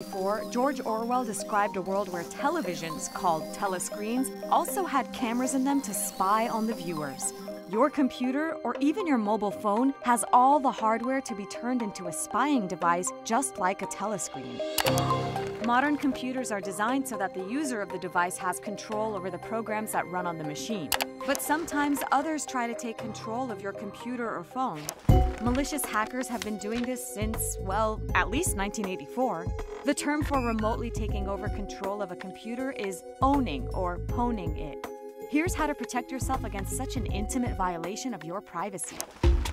Before, George Orwell described a world where televisions, called telescreens, also had cameras in them to spy on the viewers. Your computer, or even your mobile phone, has all the hardware to be turned into a spying device just like a telescreen. Modern computers are designed so that the user of the device has control over the programs that run on the machine. But sometimes others try to take control of your computer or phone. Malicious hackers have been doing this since, well, at least 1984. The term for remotely taking over control of a computer is owning or pwning it. Here's how to protect yourself against such an intimate violation of your privacy.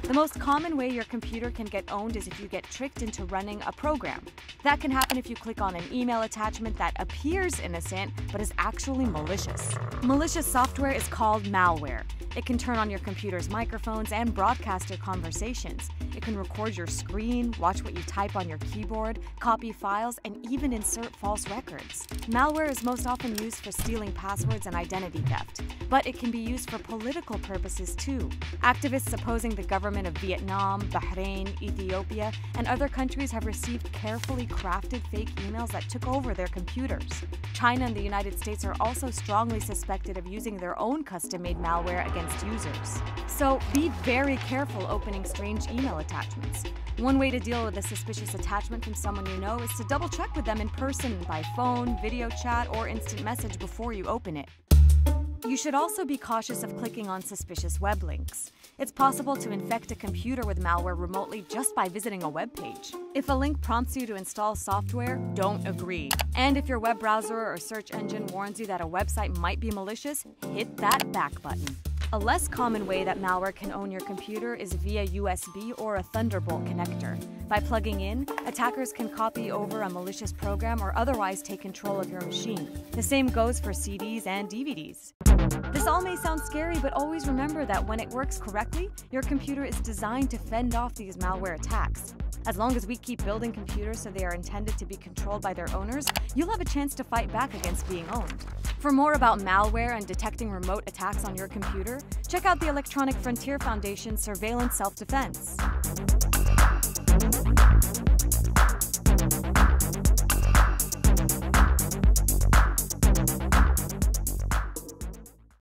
The most common way your computer can get owned is if you get tricked into running a program. That can happen if you click on an email attachment that appears innocent but is actually malicious. Malicious software is called malware. It can turn on your computer's microphones and broadcast your conversations. It can record your screen, watch what you type on your keyboard, copy files, and even insert false records. Malware is most often used for stealing passwords and identity theft, but it can be used for political purposes too. Activists opposing the government of Vietnam, Bahrain, Ethiopia, and other countries have received carefully crafted fake emails that took over their computers. China and the United States are also strongly suspected of using their own custom made malware against users. So be very careful opening strange email attachments. One way to deal with a suspicious attachment from someone you know is to double check with them in person by phone, video chat, or instant message before you open it. You should also be cautious of clicking on suspicious web links. It's possible to infect a computer with malware remotely just by visiting a web page. If a link prompts you to install software, don't agree. And if your web browser or search engine warns you that a website might be malicious, hit that back button. A less common way that malware can own your computer is via USB or a Thunderbolt connector. By plugging in, attackers can copy over a malicious program or otherwise take control of your machine. The same goes for CDs and DVDs. This all may sound scary, but always remember that when it works correctly, your computer is designed to fend off these malware attacks. As long as we keep building computers so they are intended to be controlled by their owners, you'll have a chance to fight back against being owned. For more about malware and detecting remote attacks on your computer, check out the Electronic Frontier Foundation Surveillance Self Defense.